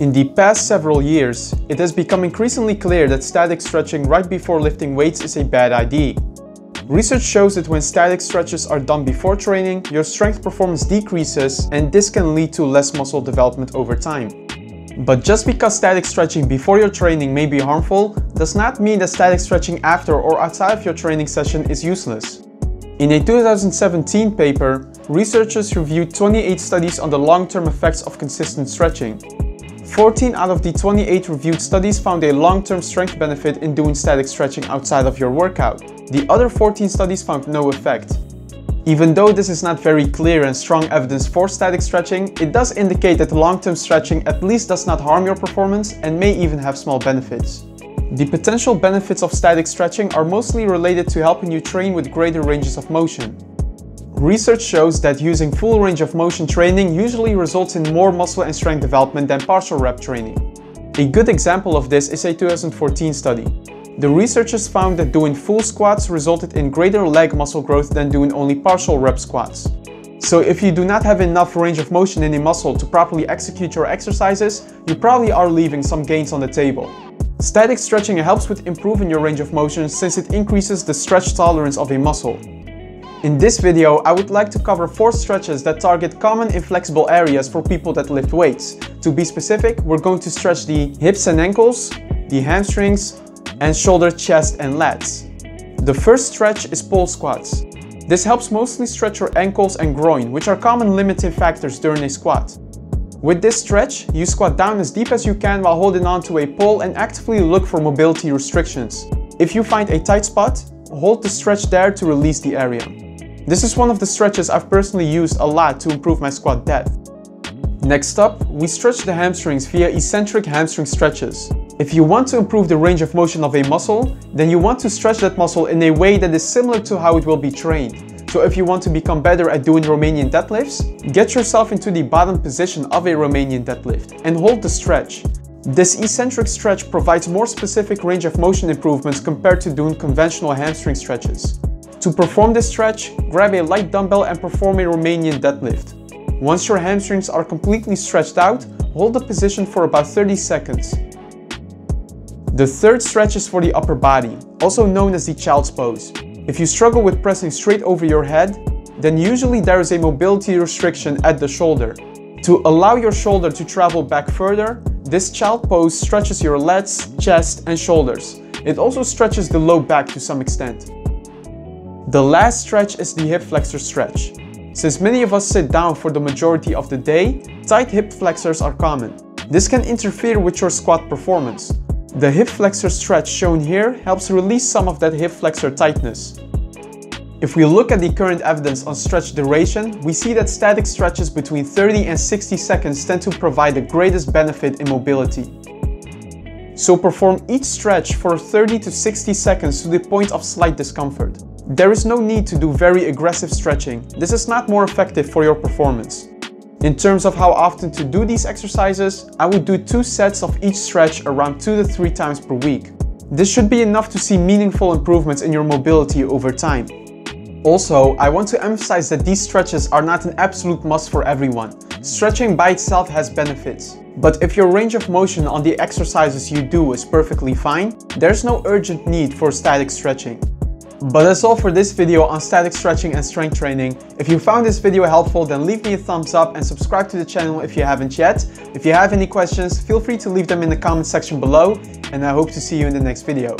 In the past several years, it has become increasingly clear that static stretching right before lifting weights is a bad idea. Research shows that when static stretches are done before training, your strength performance decreases and this can lead to less muscle development over time. But just because static stretching before your training may be harmful, does not mean that static stretching after or outside of your training session is useless. In a 2017 paper, researchers reviewed 28 studies on the long-term effects of consistent stretching. 14 out of the 28 reviewed studies found a long-term strength benefit in doing static stretching outside of your workout. The other 14 studies found no effect. Even though this is not very clear and strong evidence for static stretching, it does indicate that long-term stretching at least does not harm your performance and may even have small benefits. The potential benefits of static stretching are mostly related to helping you train with greater ranges of motion. Research shows that using full range of motion training usually results in more muscle and strength development than partial rep training. A good example of this is a 2014 study. The researchers found that doing full squats resulted in greater leg muscle growth than doing only partial rep squats. So if you do not have enough range of motion in a muscle to properly execute your exercises, you probably are leaving some gains on the table. Static stretching helps with improving your range of motion since it increases the stretch tolerance of a muscle. In this video, I would like to cover 4 stretches that target common inflexible areas for people that lift weights. To be specific, we're going to stretch the hips and ankles, the hamstrings, and shoulder, chest and lats. The first stretch is pole squats. This helps mostly stretch your ankles and groin, which are common limiting factors during a squat. With this stretch, you squat down as deep as you can while holding on to a pole and actively look for mobility restrictions. If you find a tight spot, hold the stretch there to release the area. This is one of the stretches I've personally used a lot to improve my squat depth. Next up, we stretch the hamstrings via eccentric hamstring stretches. If you want to improve the range of motion of a muscle, then you want to stretch that muscle in a way that is similar to how it will be trained. So if you want to become better at doing Romanian deadlifts, get yourself into the bottom position of a Romanian deadlift and hold the stretch. This eccentric stretch provides more specific range of motion improvements compared to doing conventional hamstring stretches. To perform this stretch, grab a light dumbbell and perform a Romanian deadlift. Once your hamstrings are completely stretched out, hold the position for about 30 seconds. The third stretch is for the upper body, also known as the child's pose. If you struggle with pressing straight over your head, then usually there is a mobility restriction at the shoulder. To allow your shoulder to travel back further, this child pose stretches your lats, chest and shoulders. It also stretches the low back to some extent. The last stretch is the hip flexor stretch. Since many of us sit down for the majority of the day, tight hip flexors are common. This can interfere with your squat performance. The hip flexor stretch shown here helps release some of that hip flexor tightness. If we look at the current evidence on stretch duration, we see that static stretches between 30 and 60 seconds tend to provide the greatest benefit in mobility. So perform each stretch for 30 to 60 seconds to the point of slight discomfort. There is no need to do very aggressive stretching. This is not more effective for your performance. In terms of how often to do these exercises, I would do two sets of each stretch around two to three times per week. This should be enough to see meaningful improvements in your mobility over time. Also, I want to emphasize that these stretches are not an absolute must for everyone. Stretching by itself has benefits. But if your range of motion on the exercises you do is perfectly fine, there's no urgent need for static stretching. But that's all for this video on static stretching and strength training. If you found this video helpful, then leave me a thumbs up and subscribe to the channel if you haven't yet. If you have any questions, feel free to leave them in the comment section below, and I hope to see you in the next video.